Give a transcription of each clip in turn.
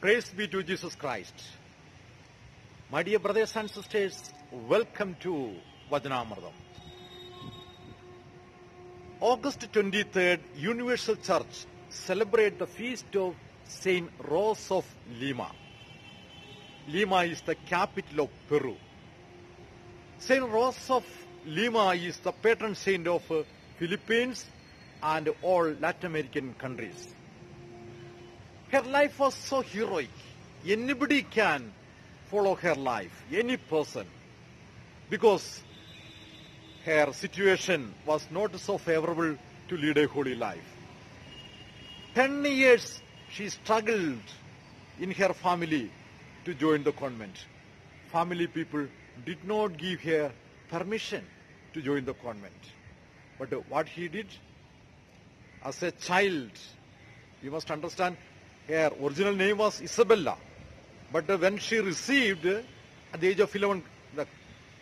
Praise be to Jesus Christ. My dear brothers and sisters, welcome to Vajanamardam. August 23rd, Universal Church celebrate the feast of Saint Rose of Lima. Lima is the capital of Peru. Saint Rose of Lima is the patron saint of Philippines and all Latin American countries. Her life was so heroic. Anybody can follow her life, any person, because her situation was not so favorable to lead a holy life. Ten years she struggled in her family to join the convent. Family people did not give her permission to join the convent. But what he did, as a child, you must understand, her original name was Isabella. But when she received, at the age of 11, the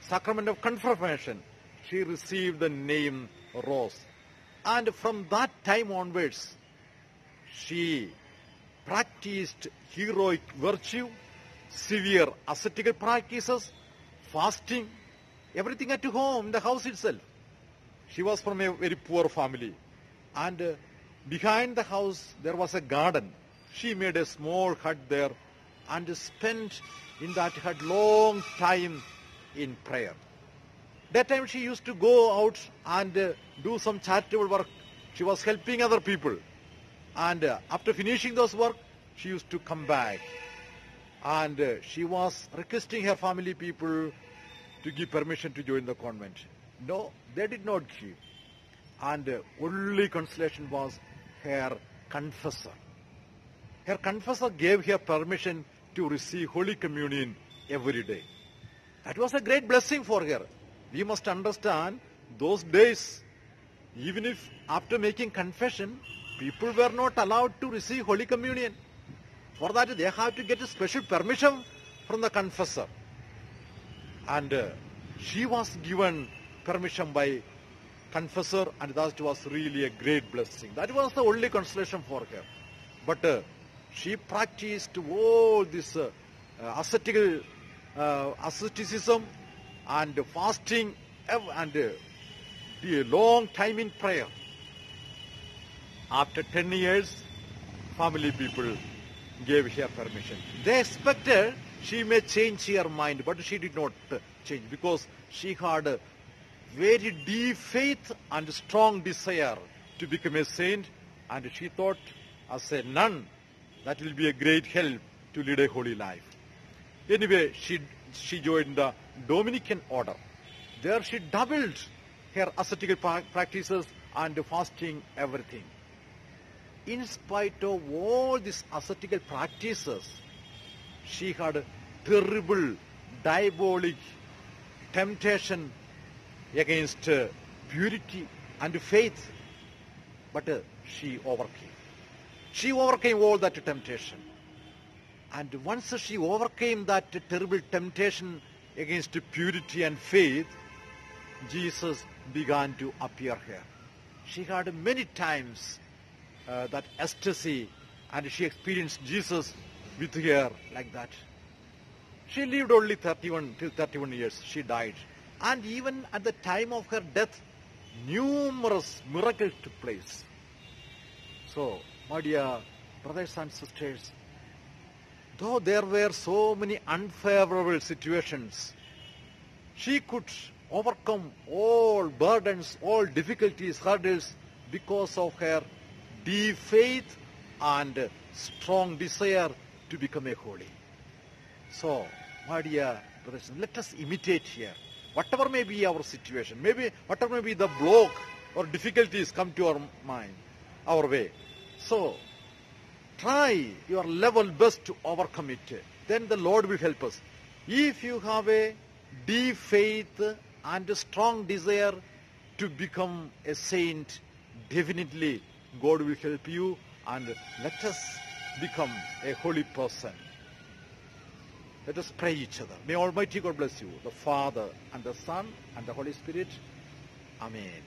sacrament of confirmation, she received the name Rose. And from that time onwards, she practiced heroic virtue, severe ascetical practices, fasting, everything at home, the house itself. She was from a very poor family. And behind the house, there was a garden. She made a small hut there and spent in that hut long time in prayer. That time she used to go out and uh, do some charitable work. She was helping other people. And uh, after finishing those work, she used to come back. And uh, she was requesting her family people to give permission to join the convent. No, they did not give. And uh, only consolation was her confessor. Her confessor gave her permission to receive Holy Communion every day. That was a great blessing for her. We must understand those days, even if after making confession, people were not allowed to receive Holy Communion. For that, they have to get a special permission from the confessor. And uh, she was given permission by confessor and that was really a great blessing. That was the only consolation for her. But uh, she practiced all this uh, uh, ascetical uh, asceticism and fasting and uh, a long time in prayer. After 10 years, family people gave her permission. They expected she may change her mind, but she did not uh, change because she had a very deep faith and strong desire to become a saint and she thought as a nun that will be a great help to lead a holy life. Anyway, she, she joined the Dominican order. There she doubled her ascetical pra- practices and fasting everything. In spite of all these ascetical practices, she had terrible, diabolic temptation against purity and faith. But she overcame. She overcame all that temptation. And once she overcame that terrible temptation against purity and faith, Jesus began to appear here. She had many times uh, that ecstasy and she experienced Jesus with her like that. She lived only 31 till 31 years. She died. And even at the time of her death, numerous miracles took place. So, my dear brothers and sisters, though there were so many unfavorable situations, she could overcome all burdens, all difficulties, hurdles because of her deep faith and strong desire to become a holy. So, my dear brothers, let us imitate here. Whatever may be our situation, maybe whatever may be the block or difficulties come to our mind, our way. So, try your level best to overcome it. Then the Lord will help us. If you have a deep faith and a strong desire to become a saint, definitely God will help you and let us become a holy person. Let us pray each other. May Almighty God bless you, the Father and the Son and the Holy Spirit. Amen.